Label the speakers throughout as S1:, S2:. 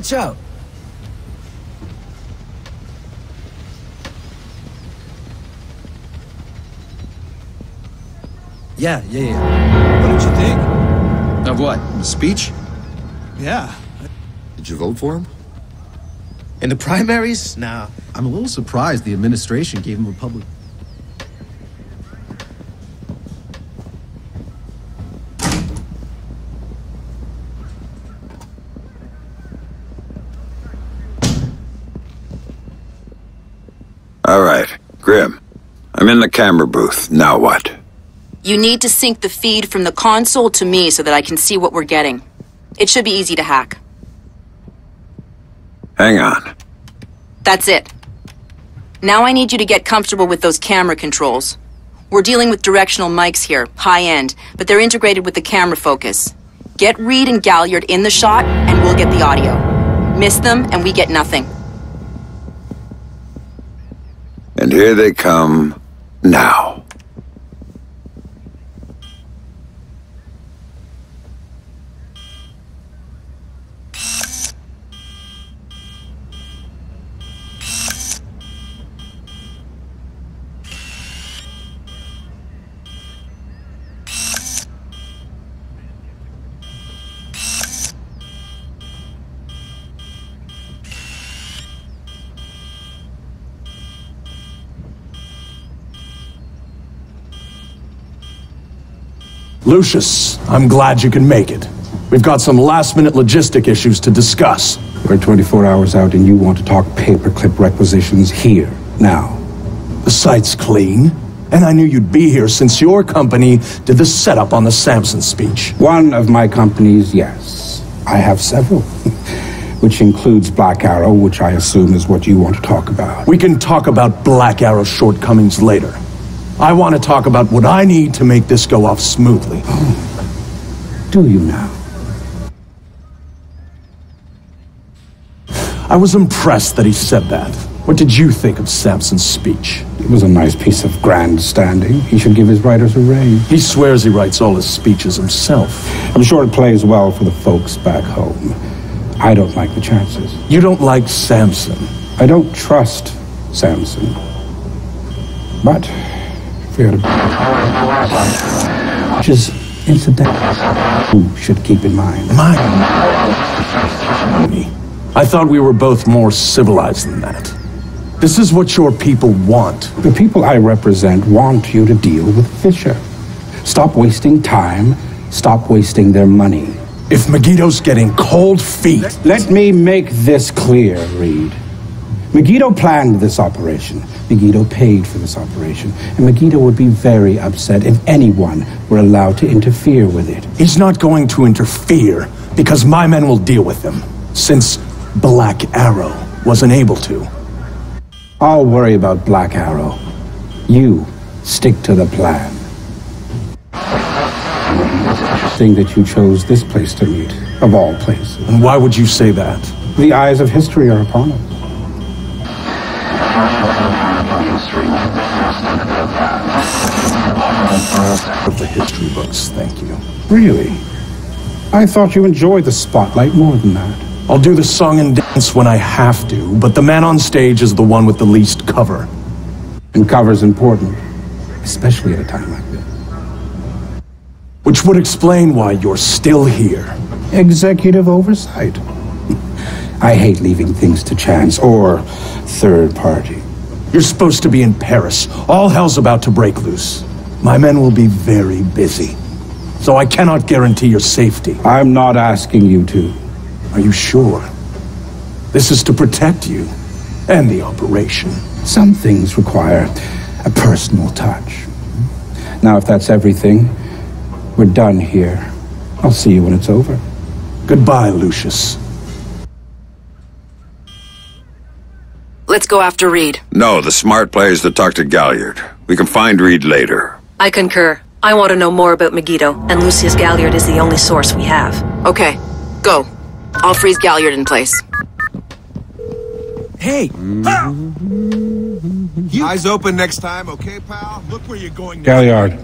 S1: Watch out. Yeah, yeah, yeah.
S2: What did you think?
S3: Of what? The speech?
S2: Yeah.
S4: Did you vote for him?
S1: In the primaries? Nah.
S5: I'm a little surprised the administration gave him a public.
S6: All right, Grim. I'm in the camera booth. Now what?
S7: You need to sync the feed from the console to me so that I can see what we're getting. It should be easy to hack.
S6: Hang on.
S7: That's it. Now I need you to get comfortable with those camera controls. We're dealing with directional mics here, high end, but they're integrated with the camera focus. Get Reed and Galliard in the shot, and we'll get the audio. Miss them, and we get nothing.
S6: And here they come now.
S8: Lucius, I'm glad you can make it. We've got some last minute logistic issues to discuss.
S9: We're 24 hours out and you want to talk paperclip requisitions here, now.
S8: The site's clean, and I knew you'd be here since your company did the setup on the Samson speech.
S9: One of my companies, yes. I have several. which includes Black Arrow, which I assume is what you want to talk about.
S8: We can talk about Black Arrow's shortcomings later. I want to talk about what I need to make this go off smoothly.
S9: Do you now?
S8: I was impressed that he said that. What did you think of Samson's speech?
S9: It was a nice piece of grandstanding. He should give his writers a raise.
S8: He swears he writes all his speeches himself.
S9: I'm sure it plays well for the folks back home. I don't like the chances.
S8: You don't like Samson.
S9: I don't trust Samson. But, to... Which is incidental. Who should keep in mind?
S8: My... I thought we were both more civilized than that. This is what your people want.
S9: The people I represent want you to deal with Fisher. Stop wasting time. Stop wasting their money.
S8: If Megiddo's getting cold feet...
S9: Let me make this clear, Reed. Megiddo planned this operation. Megiddo paid for this operation. And Megiddo would be very upset if anyone were allowed to interfere with it.
S8: He's not going to interfere because my men will deal with him. Since Black Arrow wasn't able to.
S9: I'll worry about Black Arrow. You stick to the plan. Thing that you chose this place to meet, of all places.
S8: And why would you say that?
S9: The eyes of history are upon us.
S8: Of the history books, thank you.
S9: Really? I thought you enjoyed the spotlight more than that.
S8: I'll do the song and dance when I have to, but the man on stage is the one with the least cover.
S9: And cover's important, especially at a time like this.
S8: Which would explain why you're still here.
S9: Executive oversight. I hate leaving things to chance or third party.
S8: You're supposed to be in Paris. All hell's about to break loose. My men will be very busy. So I cannot guarantee your safety.
S9: I'm not asking you to.
S8: Are you sure? This is to protect you and the operation.
S9: Some things require a personal touch. Now, if that's everything, we're done here. I'll see you when it's over.
S8: Goodbye, Lucius.
S7: Let's go after Reed.
S6: No, the smart play is to talk to Galliard. We can find Reed later.
S10: I concur. I want to know more about Megiddo, and Lucius Galliard is the only source we have.
S7: Okay, go. I'll freeze Galliard in place.
S2: Hey! Mm-hmm. You... Eyes open next time, okay, pal? Look where you're going now.
S9: Galliard.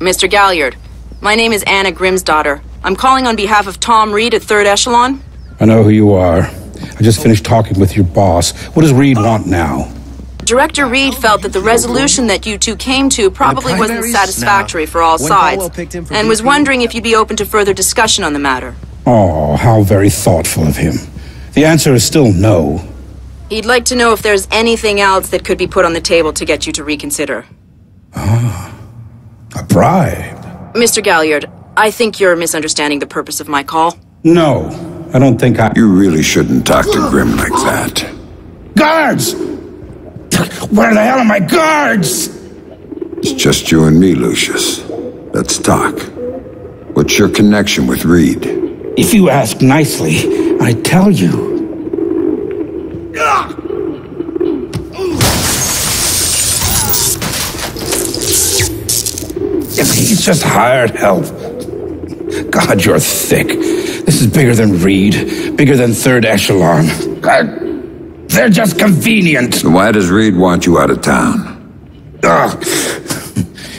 S7: Mr. Galliard, my name is Anna Grimsdottir. I'm calling on behalf of Tom Reed at Third Echelon.
S9: I know who you are. I just finished talking with your boss. What does Reed want now?
S7: Director Reed felt that the resolution that you two came to probably wasn't satisfactory for all sides,
S1: Caldwell picked him for
S7: and was wondering if you'd be open to further discussion on the matter.
S9: Oh, how very thoughtful of him. The answer is still no.
S7: He'd like to know if there's anything else that could be put on the table to get you to reconsider.
S9: Ah, A bribe?
S7: Mr. Galliard, I think you're misunderstanding the purpose of my call.
S9: No, I don't think I.
S6: You really shouldn't talk to Grim like that.
S9: Guards! Where the hell are my guards?
S6: It's just you and me, Lucius. Let's talk. What's your connection with Reed?
S9: If you ask nicely, I tell you. He's just hired help. God, you're thick. This is bigger than Reed, bigger than Third Echelon. They're just convenient.
S6: So why does Reed want you out of town?
S9: Ugh.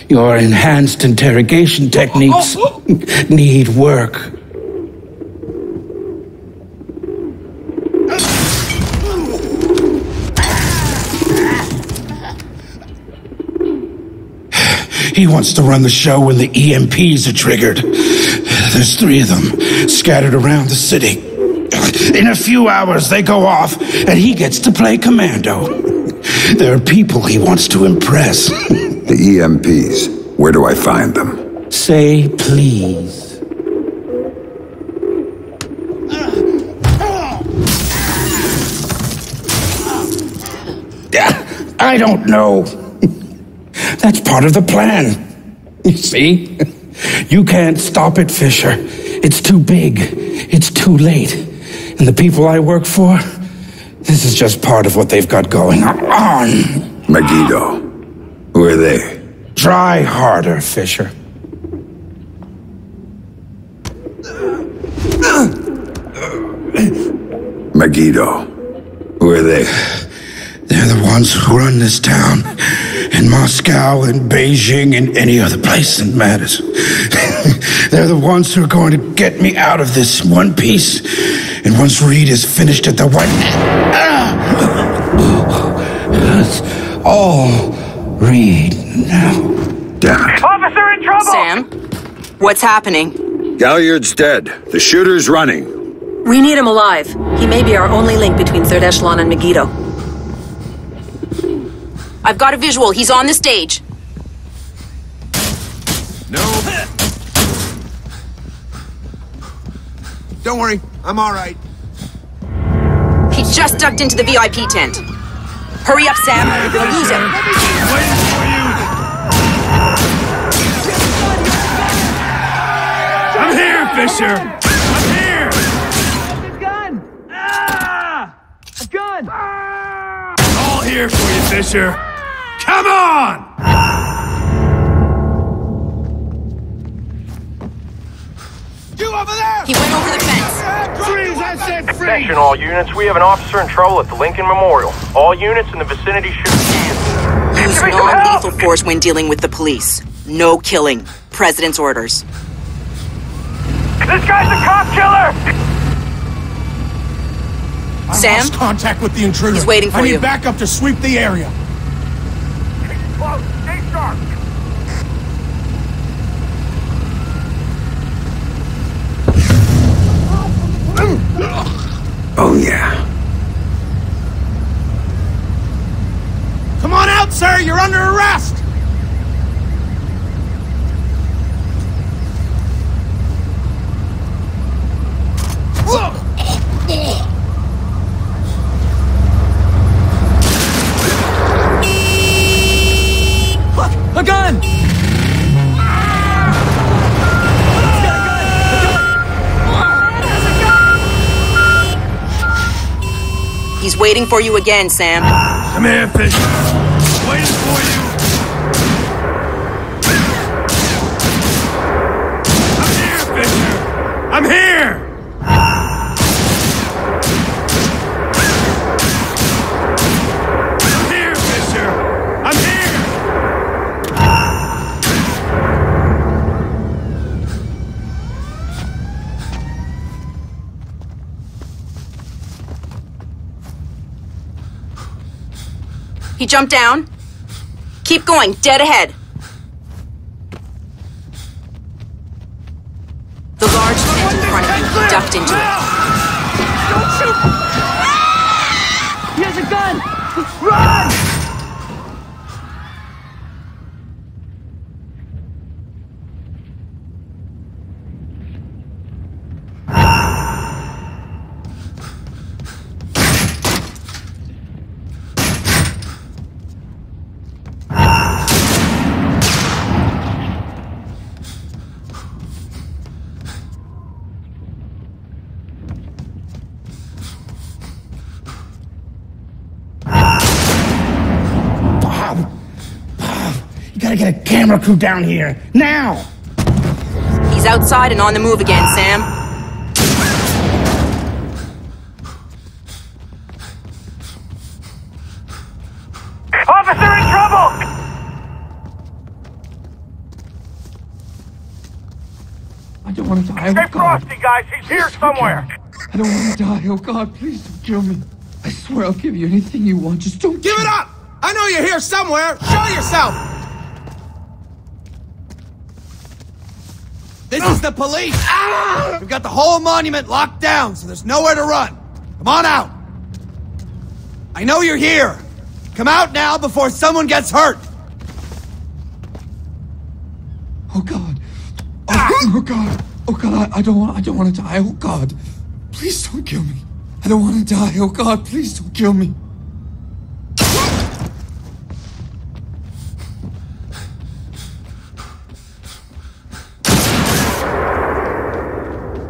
S9: Your enhanced interrogation techniques need work. He wants to run the show when the EMPs are triggered. There's three of them scattered around the city. In a few hours, they go off, and he gets to play commando. There are people he wants to impress.
S6: The EMPs. Where do I find them?
S9: Say please. I don't know. That's part of the plan. You see? You can't stop it, Fisher. It's too big. It's too late. And the people I work for, this is just part of what they've got going on.
S6: Megiddo. Who are they?
S9: Try harder, Fisher.
S6: Megiddo. Who are they?
S9: They're the ones who run this town. In Moscow and Beijing and any other place that matters. They're the ones who are going to get me out of this one piece. And once Reed is finished at the White... It's all oh, Reed now.
S6: Damn it.
S3: Officer in trouble!
S7: Sam? What's happening?
S6: Galliard's dead. The shooter's running.
S10: We need him alive. He may be our only link between Third Echelon and Megiddo.
S7: I've got a visual. He's on the stage.
S2: No. Don't worry, I'm all right.
S7: He just ducked into the VIP tent. Hurry up, Sam. We'll lose him.
S3: I'm here, Fisher! I'm here! gun! Ah! A gun! All here for you, Fisher! Come on!
S2: You over there!
S7: He went over the fence.
S2: Freeze! I said freeze!
S11: Attention all units, we have an officer in trouble at the Lincoln Memorial. All units in the vicinity should... Be...
S7: Use non-lethal force when dealing with the police. No killing. President's orders.
S3: This guy's a cop killer!
S2: I
S7: Sam?
S2: lost contact with the intruder.
S7: He's waiting for
S2: I need
S7: you.
S2: backup to sweep the area.
S11: Close, stay sharp!
S6: Oh, yeah.
S2: Come on out, sir! You're under arrest!
S7: Waiting for you again, Sam.
S3: Come here, Fisher. Waiting for you. I'm here, Fisher. I'm here. I'm here, Fisher. I'm here.
S7: He jumped down. Keep going, dead ahead. The large tent in front of you. Ducked into it.
S3: Don't shoot! Ah! He has a gun! Run!
S9: You gotta get a camera crew down here, now!
S7: He's outside and on the move again, Sam.
S3: Officer in trouble!
S12: I don't want to die.
S3: Hey,
S12: Oh, God.
S3: Frosty, guys, he's here somewhere!
S12: I don't want to die. Oh, God, please don't kill me. I swear I'll give you anything you want. Just don't
S1: Give it up! I know you're here somewhere! Show yourself! This is the police! Ah! We've got the whole monument locked down, so there's nowhere to run. Come on out! I know you're here! Come out now before someone gets hurt!
S12: Oh, God. Oh, oh, God. Oh, God, I, I don't want I don't want to die. Oh, God. Please don't kill me. I don't want to die. Oh, God, please don't kill me.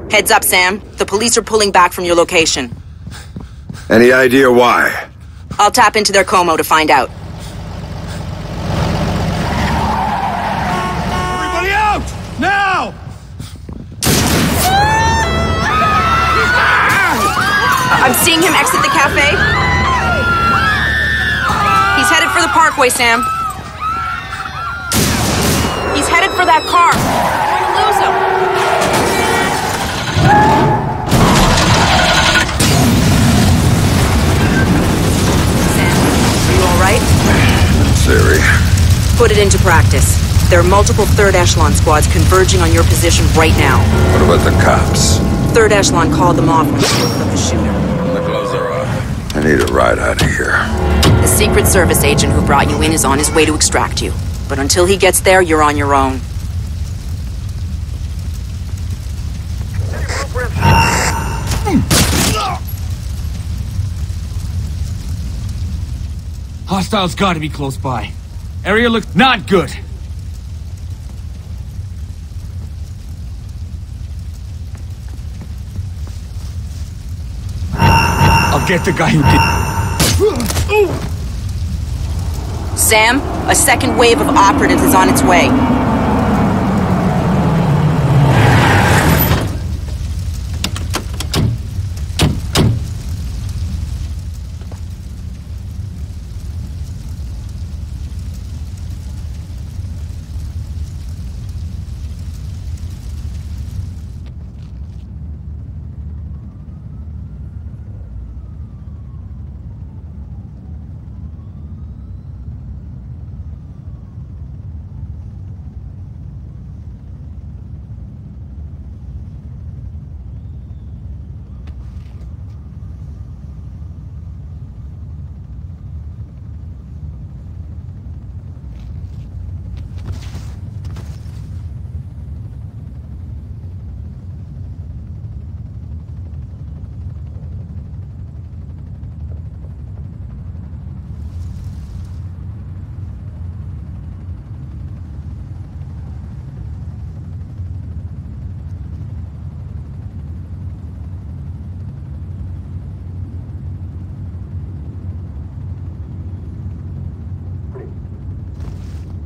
S7: Heads up, Sam. The police are pulling back from your location.
S6: Any idea why?
S7: I'll tap into their comms to find out.
S1: Everybody out! Now!
S7: I'm seeing him exit the cafe. He's headed for the parkway, Sam. He's headed for that car.
S6: Siri.
S7: Put it into practice. There are multiple third echelon squads converging on your position right now.
S6: What about the cops?
S7: Third echelon called them off when they looked up the shooter.
S6: The clothes are off. I need a ride out of here.
S7: The Secret Service agent who brought you in is on his way to extract you. But until he gets there, you're on your own.
S13: Hostiles gotta be close by. Area looks not good. I'll get the guy who did.
S7: Sam, a second wave of operatives is on its way.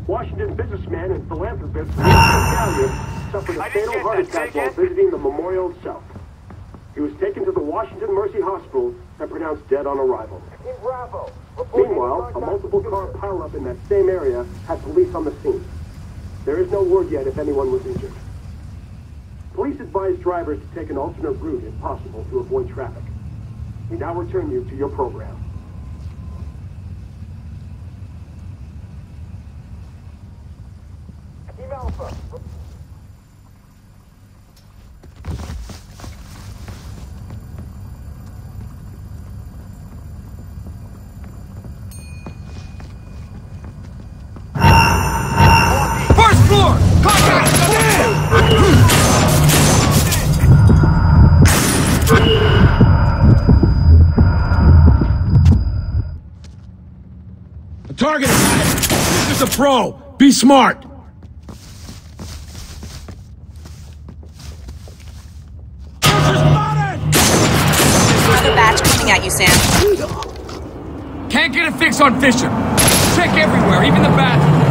S8: Washington businessman and philanthropist Richard Galliard suffered a fatal heart attack while visiting the memorial itself. He was taken to the Washington Mercy Hospital and pronounced dead on arrival. Meanwhile, a multiple car pileup in that same area had police on the scene. There is no word yet if anyone was injured. Police advise drivers to take an alternate route if possible to avoid traffic. We now return you to your program.
S13: First floor! Contact!
S8: The target. This is a pro. Be smart.
S7: Another batch coming at you, Sam.
S13: Can't get a fix on Fisher. Check everywhere, even the bathroom.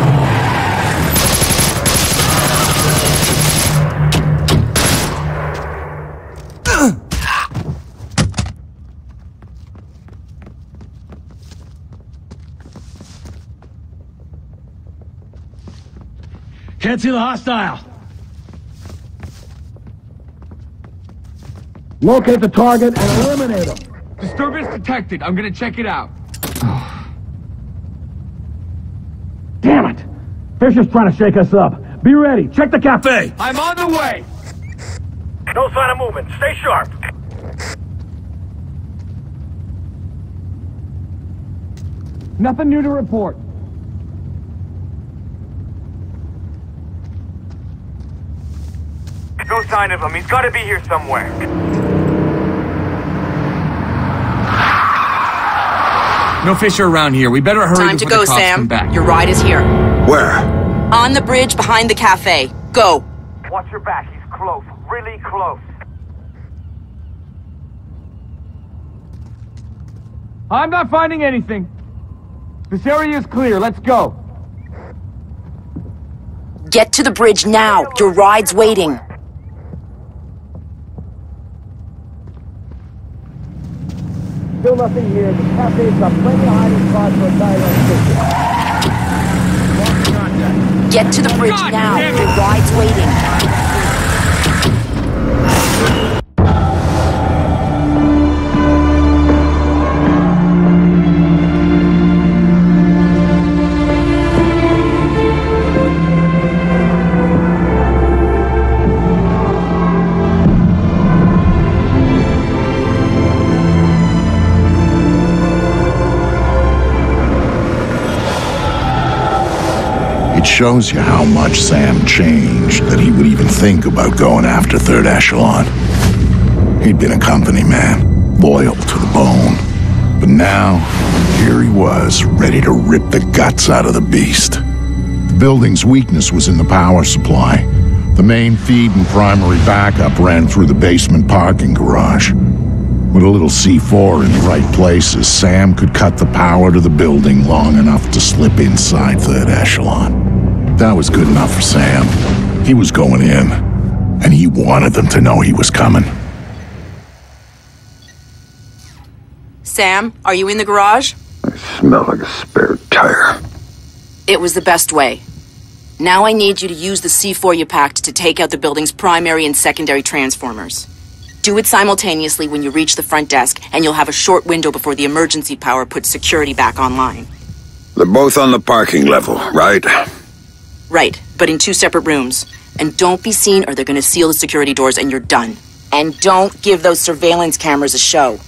S8: Can't see the hostile. Locate the target and eliminate him.
S13: Disturbance detected. I'm gonna check it out.
S8: Damn it! Fisher's trying to shake us up. Be ready. Check the cafe.
S13: I'm on the way!
S11: No sign of movement. Stay sharp.
S13: Nothing new to report.
S3: No sign of him. He's got to be here somewhere.
S13: No Fisher around here. We better hurry
S7: Time to go,
S13: the cops
S7: Sam.
S13: back.
S7: Your ride is here.
S6: Where?
S7: On the bridge behind the cafe. Go.
S3: Watch your back. He's close. Really close.
S13: I'm not finding anything. This area is clear. Let's go.
S7: Get to the bridge now. Your ride's waiting.
S9: Nothing here. The cafe's got plenty of hiding spots for a guy like
S7: Get to the bridge
S13: God
S7: now.
S13: damn it.
S7: Your ride's waiting.
S14: Shows you how much Sam changed that he would even think about going after Third Echelon. He'd been a company man, loyal to the bone. But now, here he was, ready to rip the guts out of the beast. The building's weakness was in the power supply. The main feed and primary backup ran through the basement parking garage. With a little C4 in the right places, Sam could cut the power to the building long enough to slip inside Third Echelon. That was good enough for Sam. He was going in, and he wanted them to know he was coming.
S7: Sam, are you in the garage?
S6: I smell like a spare tire.
S7: It was the best way. Now I need you to use the C4 you packed to take out the building's primary and secondary transformers. Do it simultaneously when you reach the front desk, and you'll have a short window before the emergency power puts security back online.
S6: They're both on the parking level, right?
S7: Right, but in two separate rooms. And don't be seen or they're gonna seal the security doors and you're done. And don't give those surveillance cameras a show.